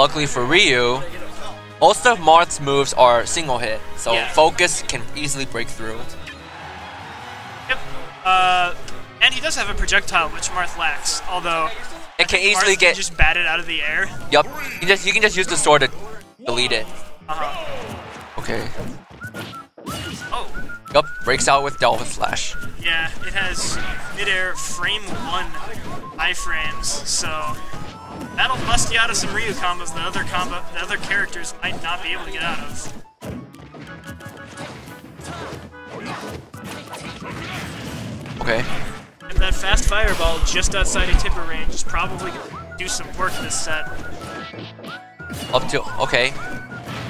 luckily for Ryu, most of Marth's moves are single hit, so Yeah. focus can easily break through. Yep. Uh, and he does have a projectile, which Marth lacks. Although It can Marth easily can get. just bat it out of the air. Yup. You can just you can just use the sword to delete it. Uh-huh. Okay. Oh, Yup. Breaks out with Dolphin Slash. yeah. It has midair frame one iframes, so that'll bust you out of some Ryu combos the other combo the other characters might not be able to get out of. Okay. And that fast fireball just outside of tipper range is probably gonna do some work in this set. Up to okay.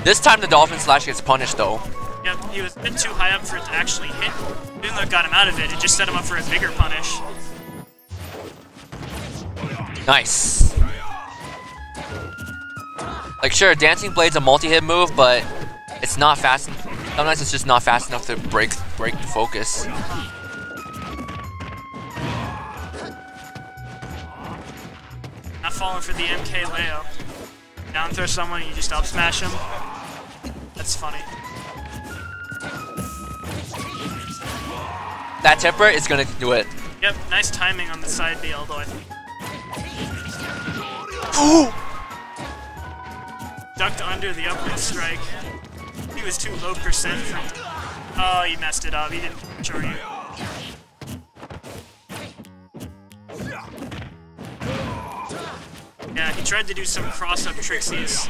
This time the Dolphin Slash gets punished though. Yep, he was a bit too high up for it to actually hit. Even though it got him out of it, it just set him up for a bigger punish. Nice. Like sure, Dancing Blade's a multi-hit move, but it's not fast. Sometimes it's just not fast enough to break break the focus. Not falling for the MK layup. Down throw someone, you just up smash him. That's funny. That tipper is gonna do it. Yep, nice timing on the side B, although I think. Ducked under the upward strike. He was too low percent Oh, he messed it up. He didn't show you. Yeah, he tried to do some cross-up tricksies.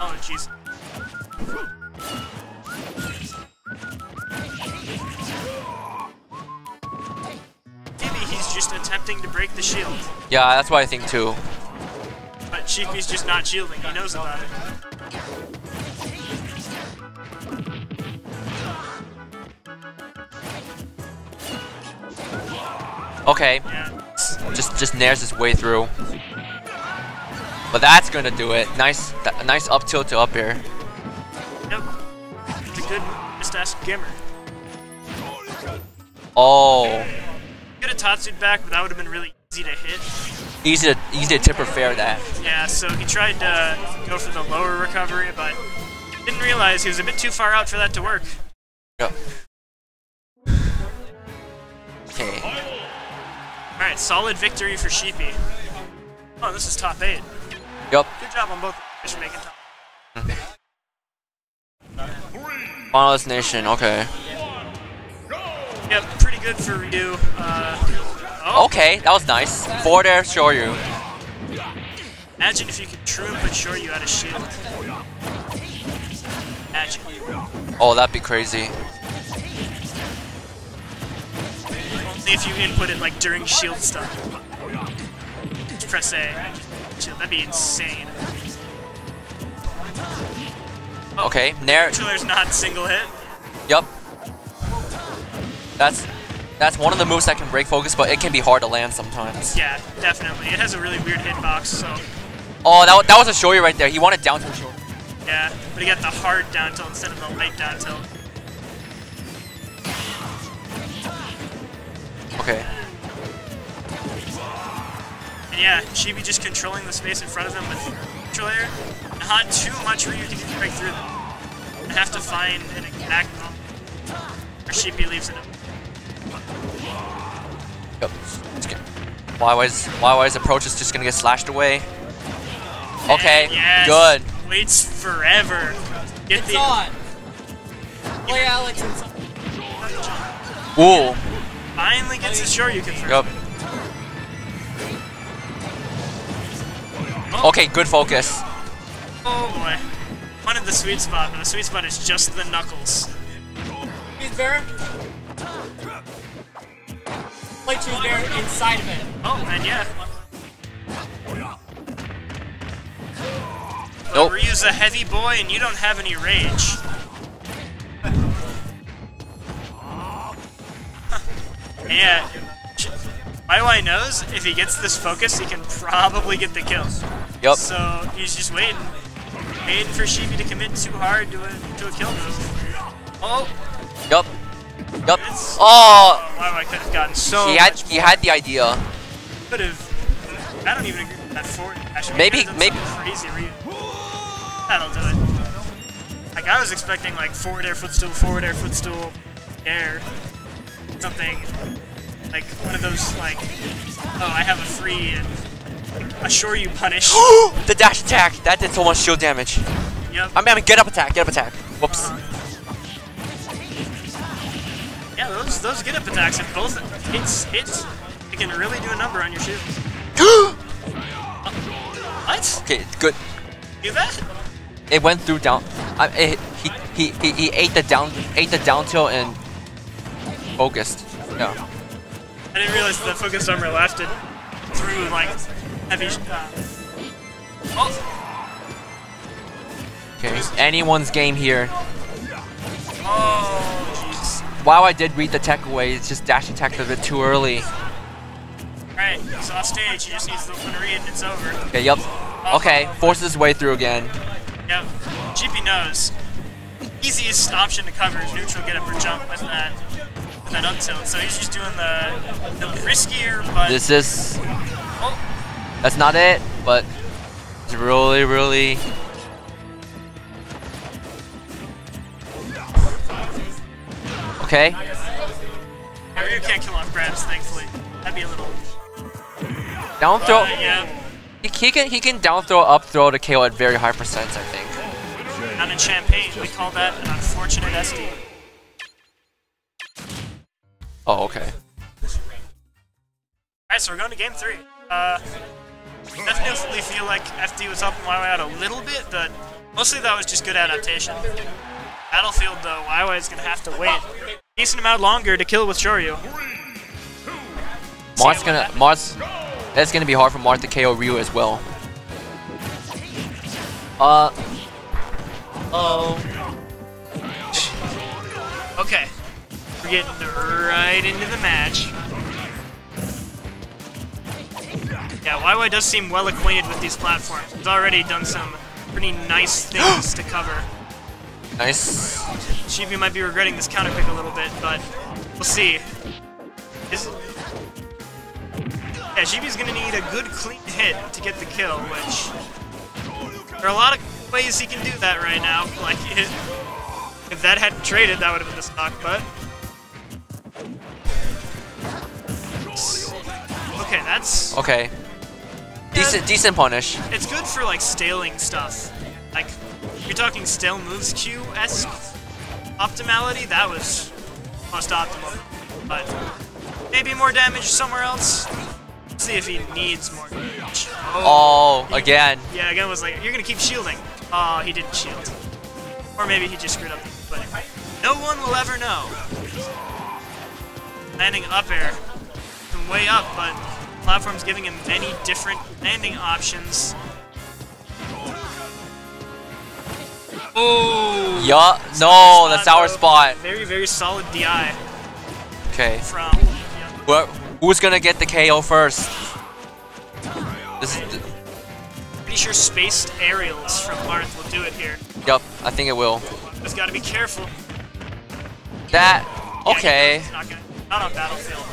Oh, jeez. Maybe he's just attempting to break the shield, Yeah, that's what I think too. But just not shielding. He knows about it. Okay, Yeah. just just nairs his way through. But that's gonna do it. Nice, nice up tilt to up air. Yep. It's a good just ask Gimmer. Oh, Could have Tatsu'd back, but that would have been really easy to hit. Easy to easy to tipper fair that. Yeah, so he tried to go for the lower recovery, but didn't realize he was a bit too far out for that to work. Yep. Okay. Alright, solid victory for Sheepie. Oh, this is top 8. Yep. Good job on both for making top. Final destination. Okay. Yep, pretty good for Ryu. Uh, Oh. Okay, that was nice. Air, Shoryu. imagine if you could true and put Shoryu out of shield. Imagine. Oh, that'd be crazy. Only if you input it like during shield stuff. Just press A. Shield, that'd be insane. Okay, Nair. Controller's not single hit. Yup. That's that's one of the moves that can break focus, but it can be hard to land sometimes. Yeah, definitely. It has a really weird hitbox, so Oh, that, that was a Shoryu right there. He wanted down to Shoryu. yeah. But he got the hard down tilt instead of the light down tilt. Okay. And yeah, Sheepie just controlling the space in front of him with control air. Not too much Ryu to get break through them. I have to find an exact moment where Sheepie leaves it up. Yep. It's good. wywy's, wywy's approach is just gonna get slashed away. Okay, yes, good. Waits forever. Get It's the on. Play Alex and some. Ooh. finally gets his Shoryuken through. Yup. Okay, good focus. Oh boy. Wanted the sweet spot, but the sweet spot is just the knuckles. Choose bear. Play choose bear inside of it. Oh, and yeah. But Nope. Ryu's a heavy boy and you don't have any rage. yeah. wywy knows if he gets this focus, he can probably get the kill. Yup. So he's just waiting. Waiting for Sheepie to commit too hard to a, to a kill move. Oh, Yup. Yup. It's- Oh, wywy could have gotten so he had he had the idea. could have. I don't even agree with that forward. Maybe- maybe- crazy read. That'll do it. Like I was expecting like forward air footstool, forward air footstool, air, something like one of those like, oh I have a free and assure you punish. the dash attack! That did so much shield damage. yep. I mean, I mean, get up attack, get up attack. Whoops. Uh-huh. Yeah, those those get up attacks if both hits hits, they can really do a number on your shield. What? okay, good. Do that? It went through down. I, it, he, he, he, he ate the down, ate the down tilt and focused. Yeah. I didn't realize the focus armor lasted through like heavy. Uh, oh, Okay. Anyone's game here. oh, Wow, I did read the tech away. It's just dash attacked a bit too early. Alright, so off stage, he just needs the one read and it's over. Okay, yep. Okay, forces his way through again. Yep. GP knows. Easiest option to cover is neutral get up or jump with that with that up tilt. So he's just doing the the riskier but This is, oh, that's not it, but it's really, really. Okay. Ryu can't kill off grabs, thankfully. That'd be a little Down throw. uh, yeah. He, he can he can down throw, up throw to KO at very high percents, I think. Down in Champaign, we call that an unfortunate SD. Oh, okay. Alright, so we're going to game three. Uh, definitely feel like FD was helping wywy out a little bit, but mostly that was just good adaptation. Battlefield, though, wywy is going to have to wait decent amount longer to kill with Shoryu. Marth's gonna Marth's. It's gonna be hard for Marth to KO Ryu as well. Uh. Oh. Okay, we're getting right into the match. Yeah, wywy does seem well acquainted with these platforms. He's already done some pretty nice things to cover. Nice. Sheepie might be regretting this counter pick a little bit, but we'll see. Is yeah, Sheepie's gonna need a good clean hit to get the kill, which there are a lot of ways he can do that right now. Like it, if that hadn't traded, that would have been the stock, but okay, that's Okay. Decent, decent punish. it's good for like staling stuff. You're talking stale moves Q esque optimality. That was most optimal, but maybe more damage somewhere else. Let's see if he needs more damage. Oh, again. Yeah, again was like you're gonna keep shielding. Oh, he didn't shield, or maybe he just screwed up. But no one will ever know. Landing up air, from way up, but platform's giving him many different landing options. Oh. Yeah. No, that's our though. spot. Very, very solid DI Okay. from. Who- Who's gonna get the KO first? This is. th- Pretty sure spaced aerials from Marth will do it here. Yup, I think it will. Just gotta be careful. That. Okay. It's not gonna. Not on battlefield.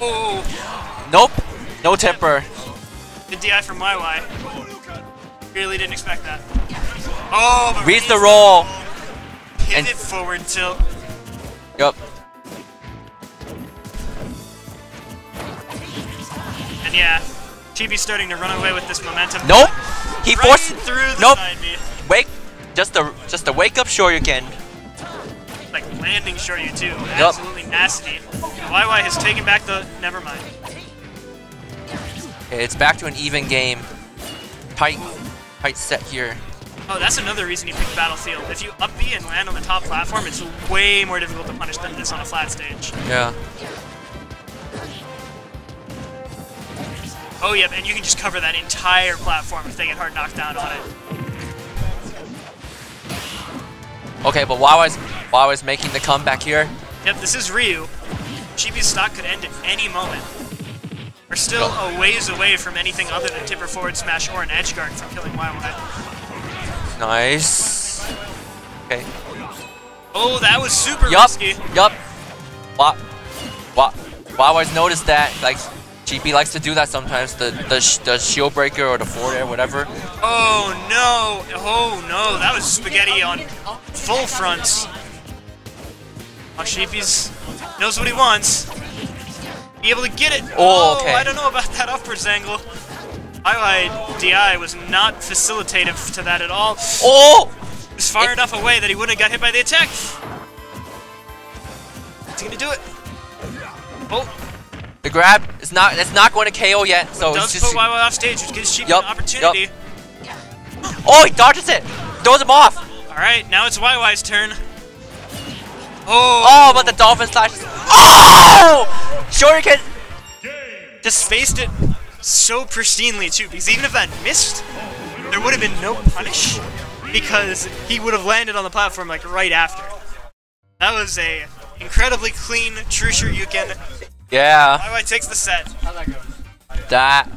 Oh. Nope. No temper. The DI from wywy. Really didn't expect that. Oh, but Reads the roll. Pivot and- forward tilt. Yup. And yeah, Sheepie's starting to run away with this momentum. Nope. He Right forced. through the Nope. Wake. Just a just a wake up Shoryuken. Like landing Shoryu too. Absolutely nasty. wywy has taken back the. Never mind. It's back to an even game. Tight, set here. Oh, that's another reason you pick Battlefield. If you up B and land on the top platform, it's way more difficult to punish than this on a flat stage. Yeah. Oh, yep, and you can just cover that entire platform if they get hard knocked down on it. Okay, but Wawa's Wawa's making the comeback here. Yep, this is Ryu. Sheepie's stock could end at any moment. We're still a ways away from anything other than tipper forward smash or an edge guard from killing wywy. Nice. Okay. Oh, that was super Yup. risky. Yup. Wa Wa Wawa's noticed that. Like GP likes to do that sometimes. The the sh- the shield breaker or the forward air, whatever. Oh no! Oh no! That was spaghetti on full fronts. Oh, Sheepie's knows what he wants. Be able to get it. Oh, oh, okay. I don't know about that upwards angle. Highlight DI was not facilitative to that at all. Oh! He was far It- enough away that he wouldn't have got hit by the attack. Is he gonna do it? Oh, The grab is not it's not going to KO yet, so does it's just. put wywy off stage, which gives Sheepie Yup, an opportunity. Oh, he dodges it. Throws him off. All right, now it's wywy's turn. Oh, Oh, but the dolphin slashes. Oh! Shoryuken. just faced it so pristinely too, because even if that missed, there would have been no punish, because he would have landed on the platform like right after. That was a incredibly clean true Shoryuken. Yeah, wywy takes the set. How'd that go? that